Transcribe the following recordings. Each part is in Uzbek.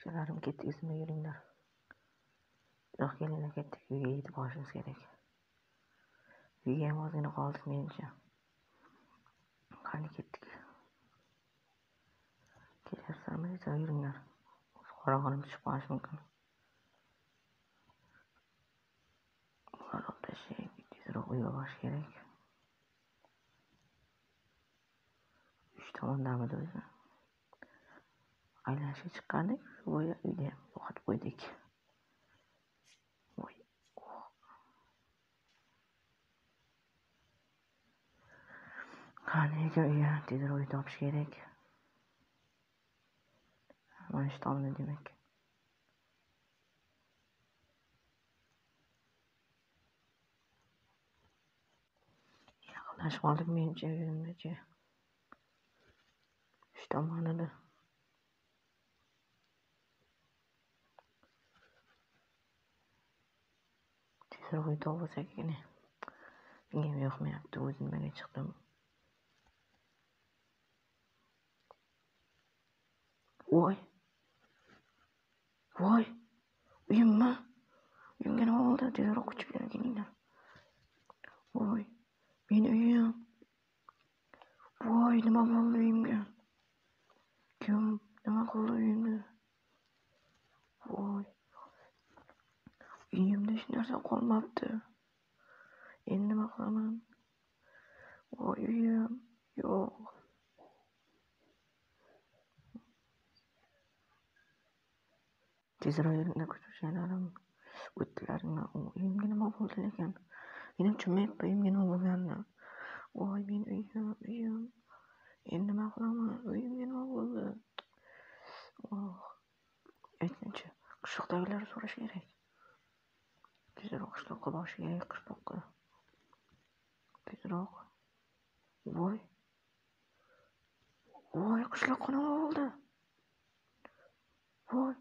kuchukchalarim ketdi izimda yuringlar yo'q kelinglar ketdik uyga yetib borishimiz kerak. Uygayam ozgina qoldik menimcha. Qani ketdik? Kelyapsanmi desa yuringlar qorong'ilik tushib qolishi mumkin. Bularni olib tashlab tezroq uyga borish kerak. Uch tomondamidi o'zi aylanishga chiqqandik shu bo'yi uydayam yo'qotib qo'ydik voy qani ekan uya tezroq uy topish kerak mana shu tomda demak yaqinlashib qoldik menimcha uyimgacha shu tomonida tezroq uy topib olsak ekan mengayam yoqmayapti o'zim nimaga chiqdim voy voy uyimmi uyimga nima bo'ldi tezroq kuchuklar kelinglar voy meni uyim voy nima bo'ldi uyimga kim nima qildi uyimni voy uyimda hech narsa qolmabdi endi nima qilaman voy uyim yo'q tezroq yuringlar kuchukchalarim U uyimga nima bo'ldi lekin menam tushunmayapman uyimga nima bo'lganini voy meni uyim uyim endi nima qilaman uyimga nima bo'ldi oh aytingchi qishloqdagilarni so'rash kerak qishloqqa boshiga kerak qishloqqa tezroq voy voy qishloqqa nima bo'ldi voy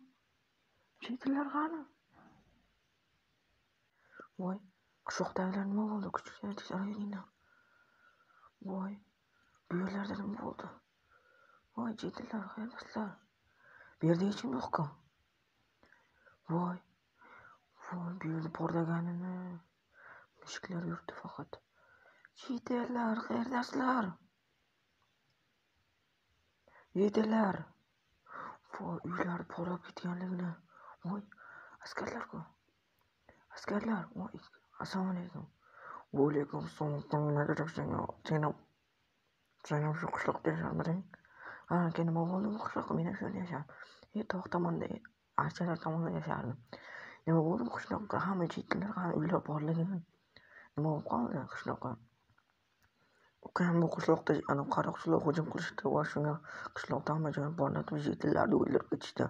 chetillar qani voy qishloqdagilar nima bo'ldi kuchuklar tezroq voy bu yerlarda nima bo'ldi voy chetillar qayerdasizlar bu yerda hech kim yo'qku voy bu yerda porlaganini mushuklar yuribdi faqat. Chet qayerdasizlar yedilar voy uylari porlab ketganligini. Voy askarlarku askarlar voy assalomu alaykum. Vaalaykum assalom nima shu qishloqda yasharmiding? Ha aka nima bo'ldi bu qishloqqa men ham shu yerda yashardim. E tog' tomonda archalar tomonda yashardim. Nima bo'ldi bu qishloqqa hamma chet qani uylar porlagan nima bo'lib qoldi qishloqqa ukam bu qishloqda ana qaroqchilar hujum qilishdi va shunga qishloqda hamma joyni portlatib chet o'ldirib ketishdi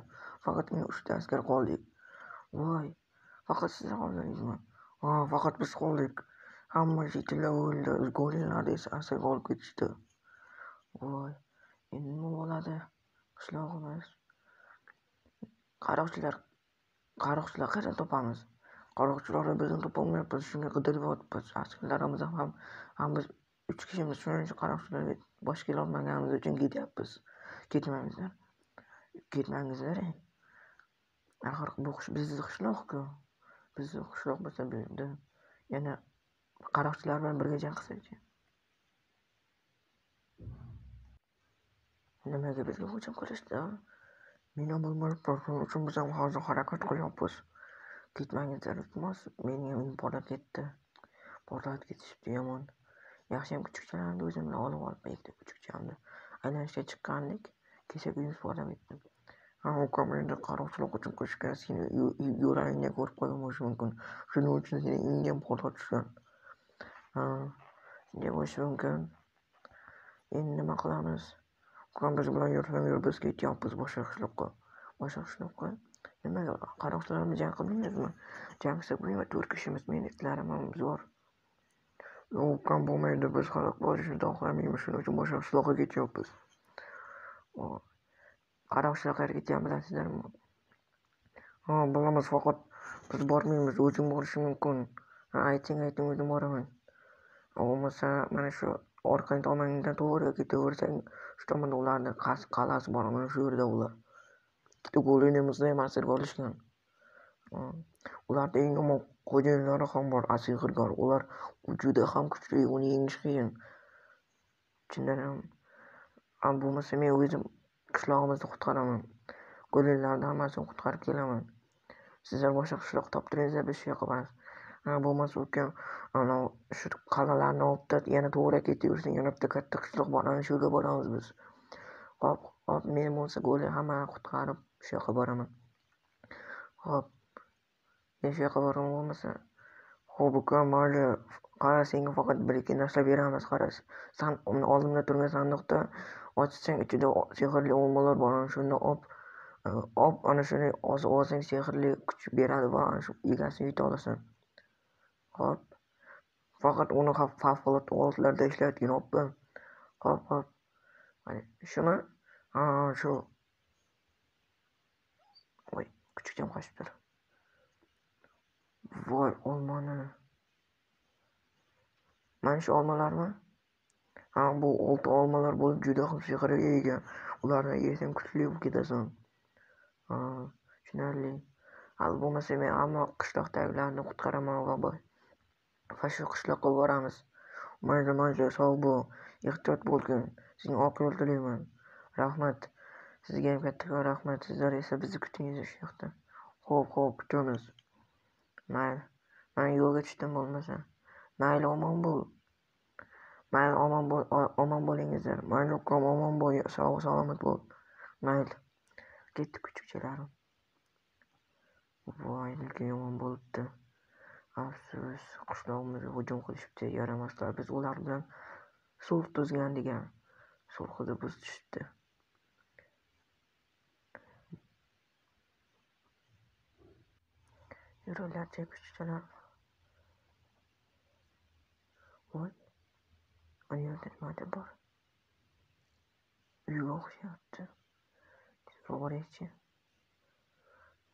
faqat men uchta askar qoldik voy faqat sizlar qoldingizmi ha faqat biz qoldik hamma chet o'ldi go'ringlarni esa asirga olib ketishdi voy endi nima bo'ladi qishlog'imiz qaroqchilar qaroqchilar qachon topamiz. Qaroqchilarni bizni topolmayapmiz shunga qidiryapmiz askarlarimiz ham ham biz uch kishimiz shuning uchun qaroqchilarga bosh kelolmaganimiz uchun ketyapmiz. Ketmangizlar. Ketmangizlar ey axir bu bizni qishloqku bizni qishloq bo'lsa bu yerda yana qaroqchilar bilan birga jang qilsakchi? Nimaga bizga hujum qilishdi? Men ham bilmayapman uchun biz ham hozir harakat qilyapmiz ketmangizlar iltimos mening uyim portlab ketdi portlatib ketishibdi yomon yaxshiyam kuchukchalarni o'zim bilan olib olibman ikkita kuchukchamni aylanishga chiqqandik kecha uyimiz portlab ketdi ha ukam endi qaroqchilar uchun qilishgan seni yo'lingni ko'rib qolmoqchi mumkin shuning uchun seni uyingga ham portlatishgan ha shunday bo'lishi mumkin endi nima qilamiz ukam biz bilan yursang yur biz ketyapmiz boshqa qishloqqa boshqa qo'y nimaga qaroqchilar bilan jang qildingizmi? Jang qilsak bo'lmaydi to'rt kishimiz men itlarim hammamiz bor. Yo'q ukam bo'lmaydi biz halok bo'lishni xohlamaymiz shuning uchun boshqa qishloqqa ketyapmiz. Qaroqchilar qayerga ketyapti bilasizlarmi ha bilamiz faqat biz bormaymiz o'zim borishim mumkin. Ayting ayting o'zim boraman. Bo'lmasa mana shu orqa tomoningdan to'g'ri ketaversang shu tomonda ularni qal'asi bor mana shu yerda ular. Ikkita go'linimizni ham bo'lishgan. olishgan ularda eng yomon xo'jayinlari ham bor Asihirgar. ular juda ham kuchli uni yengish qiyin. Chindanam bo'lmasa men o'zim qishlog'imizni qutqaraman. Go'linlarni hammasini qutqarib kelaman. Sizlar boshqa qishloq toptiringizlar biz shu yoqqa boramiz. Bo'lmasa ukam anavi shu qal'alarni oldida yana to'g'ri ketaversang yana bitta katta qishloq bor ana shu yerga boramiz biz. Hop. Hop men bo'lsa go'li hammani qutqarib shu yoqqa boraman. Hop men shu yoqqa boraman bo'lmasa ho'p uka mayli qara senga faqat bir ikki narsa beramiz qara. San oldimda turgan sandiqda ochsang ichida sehrli olmalar bor. Ana shunda op e, op ana shuni olsang sehrli kuch beradi va ana shu egasini yuta olasan. Hop faqat uni favqulodda holatlarda ishlatgin opa hop hop. Mana ha shu voy kuchukcham qochibdir voy olmani mana shu olmalarmi ha bu olti olmalar bo'lib juda ham sehrga ega ularni yesang kuchli bo'lib ketasan ha tushunarli hali bo'lmasa men hamma qishloqdagilarni qutqaraman va va shu qishloqqa boramiz mayli mayli sog' bo'l ehtiyot bo'lgin seni oq yo'l tilayman rahmat. Sizga ham kattakon rahmat. Sizlar esa bizni kutdingiz shu yoqda. Ho'p ho'p kutamiz mayli. Man yo'lga tushdim bo'lmasa. Mayli omon bo'l. Mayli omon bo'l omon bo'lingizlar. Mayli ukam omon bo'l. Sog' salomat bo'l. Mayli. Ketdi kuchukchalarim. Voy lekin yomon bo'libdi. Afsus qishlog'imizga hujum qilishibdi yaramaslar. Biz ular bilan sulh tuzgan degan. Sulhida biz buzishibdi yuringlar kuchukchalar voy ana yerda nimadir bor uyga o'xshayapti tezroq boraylikchi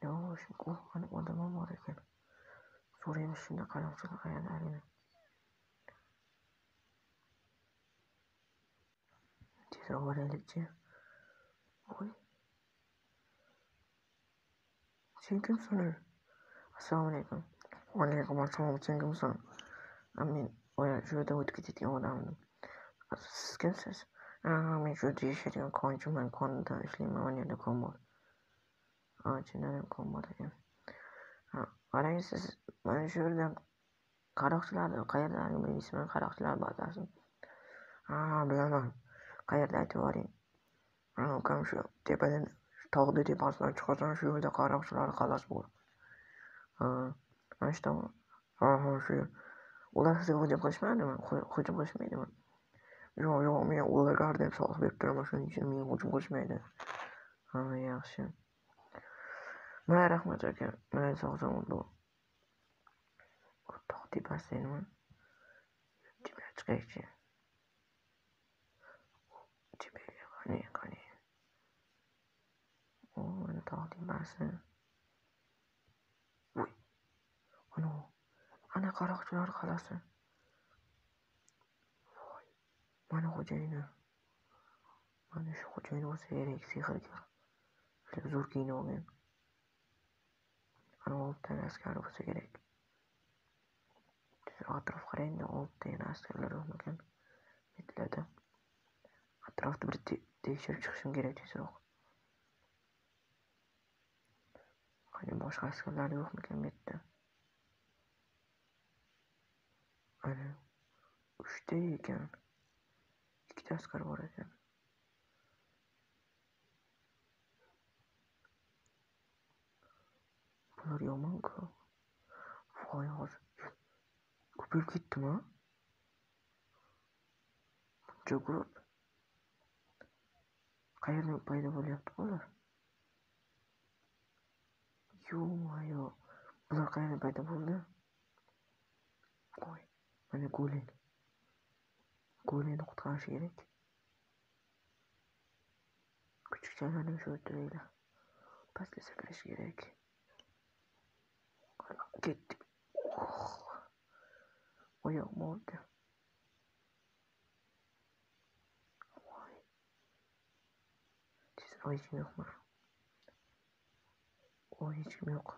nima qo'rqqan odam ham bor ekan so'raymiz shunda qaroqchilar qayerdaligini tezroq boraylikchi voy sen kimsan assalomu alaykum vaalaykum assalom sen kimsan men shu yerda o'tib ketayotgan odamman siz kimsiz? Men shu yerda yashaydigan konchiman konda ishlayman mana yerda kon bor. Chindan ham kon bor ekan qarang siz mana shu yerda qaroqchilarni qayerdaligini bilmaysizmi qaroqchilar bazasini ha bilaman. Qayerda aytib yuboring ukam shu tepadan tog'ni tepasidan chiqasan shu yerda qaroqchilar qal'asi bor همش تا فرار فرار شوی اولار سیزی خودم خوش میاد من خودم خوش میاد من یو یو می اولار گردم سال بیک درم اصلا نیست می خودم خوش میاد هم یاسی من رحمت اگر من از آن زمان دو تختی بسیم من. تیم اتکیشی تیم اونی کنی اون تختی بسیم ana qaroqchilar qal'asi voy mana xo'jayini. Mana shu xo'jayin o'zi kerak sehrgar. Zo'r kiyinib olgan. Ana oltitagi askari bo'lsa kerak. Atrof qarangda oltita yana askarlar yo'qmikan betladi atrofni bir tekshirib chiqishim kerak tezroq. Qani boshqa askarlar yo'qmikan bu yerda? Ana uchta ekan. Ikkita askar bor ekan. Bular yomon-ku. Voy hozir ko'payib ketdimi? Buncha ko'p. Qayerdan paydo bo'lyapti bular? Yo'mayo bular qayerdan paydo bo'ldi? Voy. Mana go'len go'lenni qutqarish kerak kuchukchalarni shu yerda pastga sakrash kerak ketdik oyog'im oldi voy tezroq yechim yo'qmi voy hech kim yo'q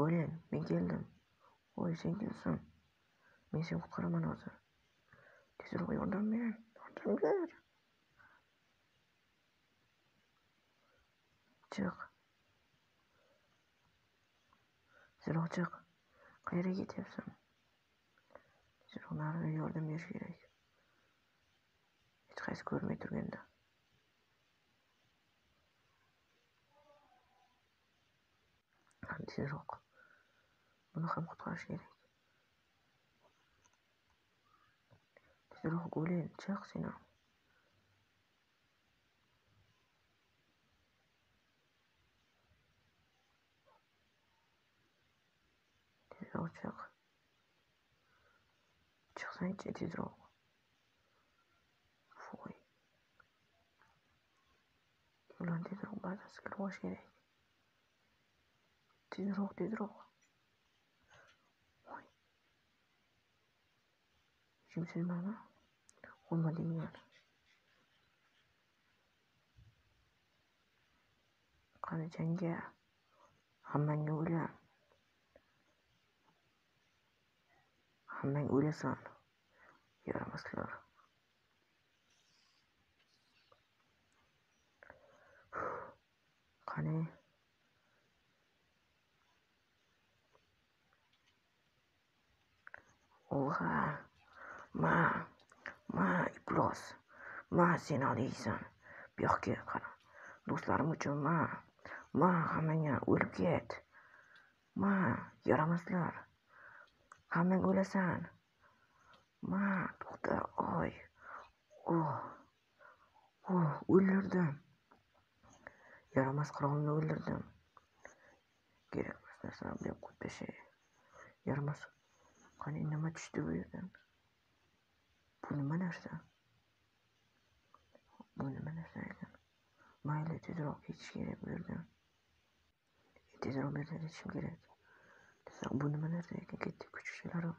go'len men keldim voy sen kimsan men seni qutqaraman hozir tezroq yordam ber yordam ber chiq tezroq chiq qayerga ketyapsan tezroq nariga yordam berish kerak hech qaysi ko'rmay turganda tezroq buni ham qutqarish kerak tezroq go'len chiq sen ham tezroq chiq chiqsangchi tezroq voy ularni tezroq bazasiga kirib olish kerak tezroq tezroq voy kimsizmanmi o'lmadinglar qani jangga hammangga o'lim hammang o'lasan yaramaslar qani Oha, ma, ma iflos, ma sen oliysan. Bu yoqqa qara. Do'stlarim uchun ma, ma hammangga o'lib ket. Ma, yaramaslar. Hammang o'lasan. Ma, to'xta, oy. Oh, oh, o'ldirdim. Yaramas qirolni o'ldirdim. Kerakmas narsani deb qo'yib tashay. Yaramas qani nima tushdi bu yerdan? Bu nima narsa? Bu nima narsa ekan? Mayli, tezroq ketish kerak bu yerdan. Tezroq bu yerdan ketishim kerak. Tezroq bu nima narsa ekan? Ketdik kuchukchalarim.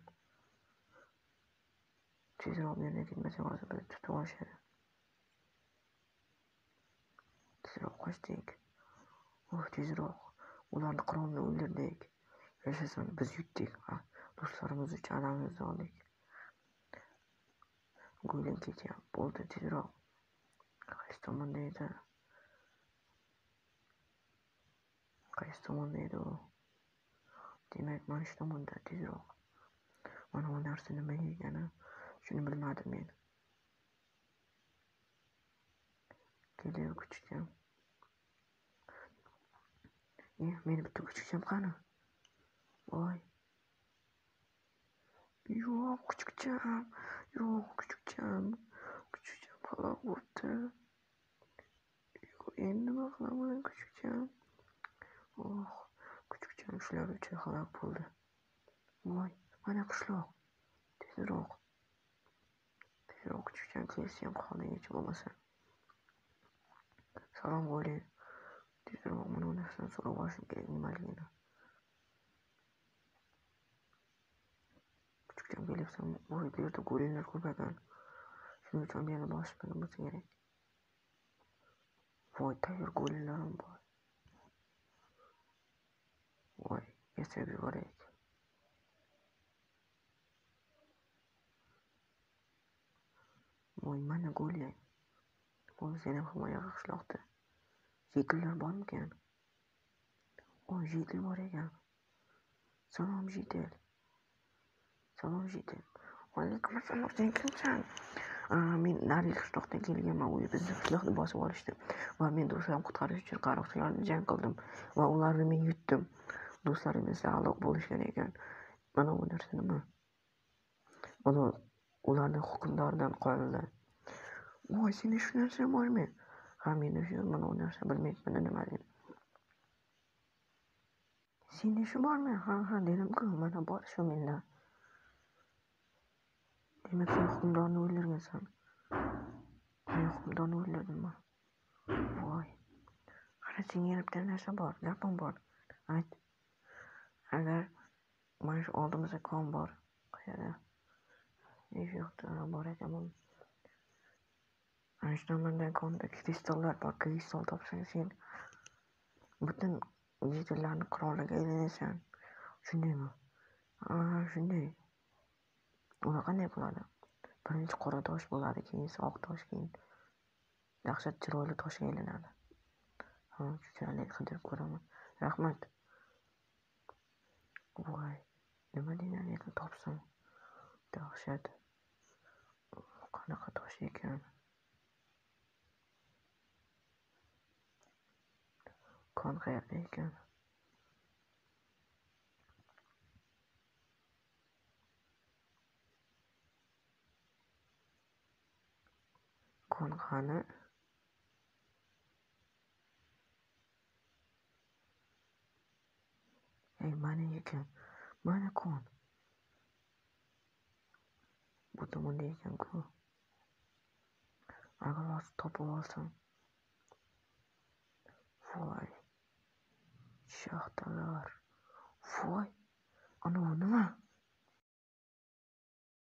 Tezroq bu yerdan ketmasak hozir bizni tutib olishadi. Tezroq qochdik. Oh, tezroq. Ularni qirolni o'ldirdik. Yashasin, biz yutdik. Do'stlarimiz uchun alamimizni oldik. Go'ling. Bo'ldi, tezroq. Qaysi tomonda edi? Qaysi tomonda edi u? Demak, mana shu tomonda, tezroq. Mana bu narsa nima ekani shuni bilmadim men. Keldi kuchukcham. E, meni bitta kuchukcham qani? Voy. Yo'q, kuchukcham. Yo'q, kuchukcham. Kuchukcham halok bo'libdi. Yo'q, endi nima qilaman kuchukcham? Oh, kuchukcham shular uchun halok bo'ldi. Voy, mana qishloq. Tezroq. Tezroq kuchukcham kelsa ham qoldi hech bo'lmasa. Salom Go'li. Tezroq mana bu narsani so'rab olishim kerak nimaligini. Kuchukcham kelyapsan. Voy, bu yerda go'lilar ko'p. Shuning uchun bu yerni bosishmagan bo'lsa kerak. Voy, tayyor go'lilar bor. Voy, yasab yuboraylik. Voy, mana go'li. Voy, sen himoya qishloqda. Yigitlar bormikan? o yigitlar bor ekan. Salom Jitel. Salom Jitel. vaalaykum assalom. Sen kimsan? E, men narigi qishloqdan kelganman. U bizni qishloqni bosib olishdi va men do'stlarimni qutqarish uchun qaroqchilarni jang qildim va ularni men yutdim. Do'stlarim esa halok bo'lishgan ekan. Mana bu narsa nima? Mana ularni hukmdoridan qoldi. Voy, senda shu narsa bormi? Ha, menda shu mana bu narsa bilmayman deb Senda shu bormi? Ha, ha, dedimku mana bor shu menda. Demak, sen hukmdorni o'ldirgansan. Men hukmdorni o'ldirdimmi? Voy. Qara, senga yana bitta narsa bor, gapim bor. Ayt. Agar mana shu oldimizda kon bor. Qayerda? Shu yoqda bor ekan ana shu bunday konda kristallar bor kristal topsang sen butun yetillarni qiroliga aylanasan shundaymi ha shunday bular qanday bo'ladi birinchi qora tosh bo'ladi keyin oq tosh keyin dahshat chiroyli toshga aylanadi. Ha chiroyli qidirib ko'raman. Rahmat. Voy nima deyman topsin? Dahshat. Qanaqa tosh ekan? Kon qayerda ekan? Kon qani ey mana ekan mana kon bu tomonda ekanku agar hozir topib olsam voy shaxtalar voy anavi nima?